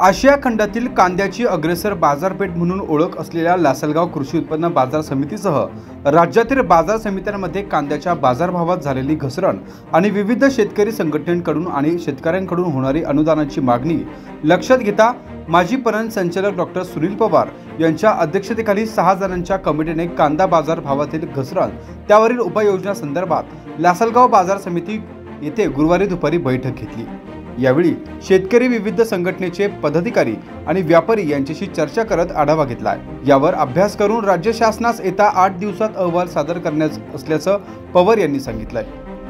आशिया खंडातील कांद्याची अग्रेसर बाजारपेठ म्हणून ओळख असलेल्या लासलगाव कृषी उत्पन्न बाजार समितीसह राज्यातील बाजार समित्यांमध्ये कांद्याच्या बाजारभावात झालेली घसरण आणि विविध शेतकरी संघटनेकडून आणि शेतकऱ्यांकडून होणारी अनुदानाची मागणी लक्षात घेता माजी पणन संचालक डॉक्टर सुनील पवार यांच्या अध्यक्षतेखाली सहा जणांच्या कमिटीने कांदा बाजार भावातील घसरण त्यावरील उपाययोजनासंदर्भात लासलगाव बाजार समिती येथे गुरुवारी दुपारी बैठक घेतली. यावेळी शेतकरी विविध संघटनेचे पदाधिकारी आणि व्यापारी यांच्याशी चर्चा करत आढावा घेतला यावर अभ्यास करून राज्य शासनास येत्या आठ दिवसात अहवाल सादर करण्यास असल्याचं पवार यांनी सांगितलंय.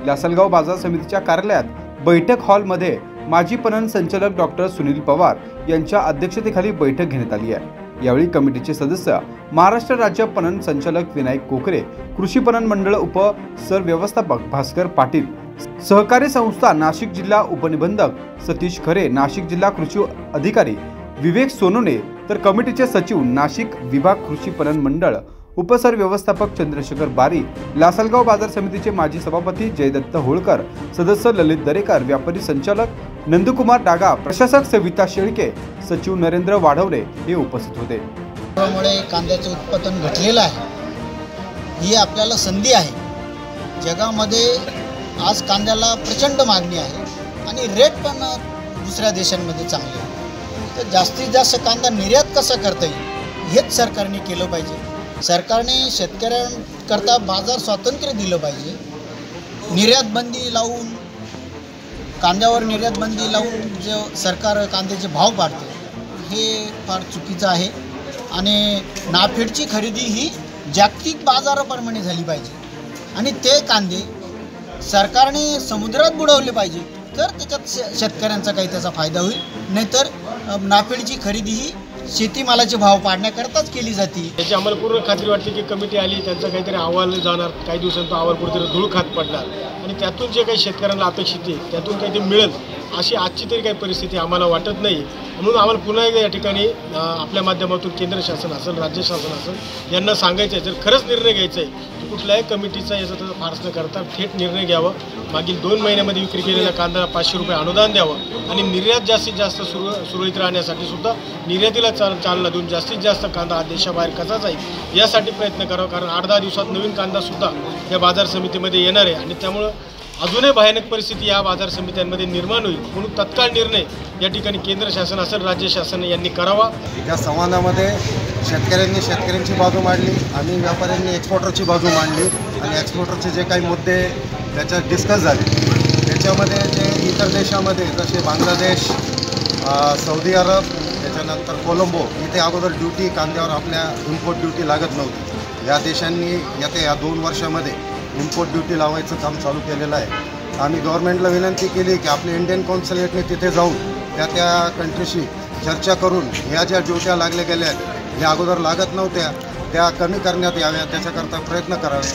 लासलगाव बाजार समितीच्या कार्यालयात बैठक हॉलमध्ये माजी पणन संचालक डॉक्टर सुनील पवार यांच्या अध्यक्षतेखाली बैठक घेण्यात आली आहे. यावेळी कमिटीचे सदस्य महाराष्ट्र राज्य पणन संचालक विनायक कोकरे कृषी पणन मंडळ उप सर व्यवस्थापक भास्कर पाटील सहकारी संस्था नाशिक जिल्हा उपनिबंधक सतीश खरे नाशिक जिल्हा कृषी अधिकारी विवेक सोनोने तर कमिटीचे सचिव नाशिक विभाग कृषी पणन मंडळ उपसर व्यवस्थापक चंद्रशेखर बारी लासलगाव बाजार समितीचे माजी सभापती जयदत्त होळकर सदस्य ललित दरेकर व्यापारी संचालक नंदकुमार डागा प्रशासक सविता शेळके सचिव नरेंद्र वाढवले हे उपस्थित होते. त्यामुळे कांद्याचं उत्पादन घटलेलं आहे. ही आपल्याला संधी आहे. जगामध्ये आज कांद्याला प्रचंड मागणी आहे आणि रेट पण दुसऱ्या देशांमध्ये चांगले आहे तर जास्तीत जास्त कांदा निर्यात कसा करता येईल हेच सरकारने केलं पाहिजे. सरकारने शेतकऱ्यांकरता बाजार स्वातंत्र्य दिलं पाहिजे. निर्यात बंदी लावून कांद्यावर निर्यात बंदी लावून जे सरकार कांद्याचे भाव पाडते हे फार चुकीचं आहे. आणि नाफेडची खरेदी ही जागतिक बाजाराप्रमाणे झाली पाहिजे. आणि ते कांदे सरकारने समुद्रात बुडवले पाहिजे तर त्याच्यात शे शेतकऱ्यांचा काही त्याचा फायदा होईल. नाहीतर अ, नाफेडची खरेदी ही शेतीमालाचे भाव पाडण्याकरताच केली जाते. त्याची आम्हाला पूर्ण खात्री वाटते की कमिटी आली त्यांचा काहीतरी अहवाल जाणार. काही दिवसांत अहवाल कुठेतरी धूळ खात पडणार. आणि त्यातून जे काही शेतकऱ्यांना अपेक्षित आहे त्यातून काहीतरी मिळेल अशी आजची तरी काही परिस्थिती आम्हाला वाटत नाही. म्हणून आम्हाला पुन्हा एकदा या ठिकाणी आपल्या माध्यमातून केंद्र शासन असेल राज्य शासन असेल यांना सांगायचं आहे जर खरंच निर्णय घ्यायचा आहे कुठल्याही कमिटीचा याचा तर फारस न करता थेट निर्णय घ्यावा. मागील दोन महिन्यामध्ये विक्री केलेल्या कांद्याला पाचशे रुपये अनुदान द्यावं. आणि निर्यात जास्तीत जास्त सुरू सुरळीत राहण्यासाठी सुद्धा निर्यातीला चाल चालना देऊन जास्तीत जास्त कांदा हा देशाबाहेर कसा जाईल यासाठी प्रयत्न करावा. कारण आठ दहा दिवसात नवीन कांदासुद्धा या बाजार समितीमध्ये येणार आहे. आणि त्यामुळं अजूनही भयानक परिस्थिती या बाजार समित्यांमध्ये निर्माण होईल म्हणून तत्काळ निर्णय या ठिकाणी केंद्र शासन असेल राज्य शासन यांनी करावा. या संवादामध्ये शेतकऱ्यांनी शेतकऱ्यांची बाजू मांडली आणि व्यापाऱ्यांनी एक्सपोर्टरची बाजू मांडली आणि एक्सपोर्टरचे जे काही मुद्दे त्याच्यात डिस्कस झाले. त्याच्यामध्ये जे इतर देशामध्ये जसे बांगलादेश सौदी अरब त्याच्यानंतर कोलंबो इथे अगोदर ड्युटी कांद्यावर आपल्या इम्पोर्ट ड्युटी लागत नव्हती. या देशांनी येत्या या दोन वर्षामध्ये इम्पोर्ट ड्युटी लावायचं काम चालू केलेलं आहे. आम्ही गव्हर्नमेंटला विनंती केली की आपले इंडियन कॉन्सुलेटने तिथे जाऊन त्या त्या कंट्रीशी चर्चा करून ह्या ज्या ड्युट्या लागल्या गेल्या आहेत अगोदर लागत नव्हत्या त्या कमी करण्यात याव्या त्याच्याकरता प्रयत्न करावे.